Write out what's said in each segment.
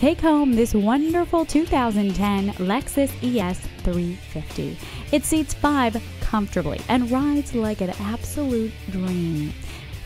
Take home this wonderful 2010 Lexus ES 350. It seats five comfortably and rides like an absolute dream.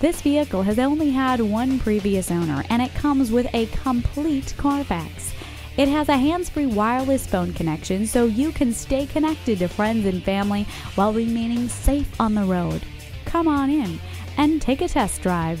This vehicle has only had one previous owner and it comes with a complete Carfax. It has a hands free wireless phone connection so you can stay connected to friends and family while remaining safe on the road. Come on in and take a test drive.